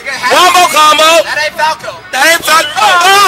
One combo. That ain't Falco. That ain't Falco. Oh.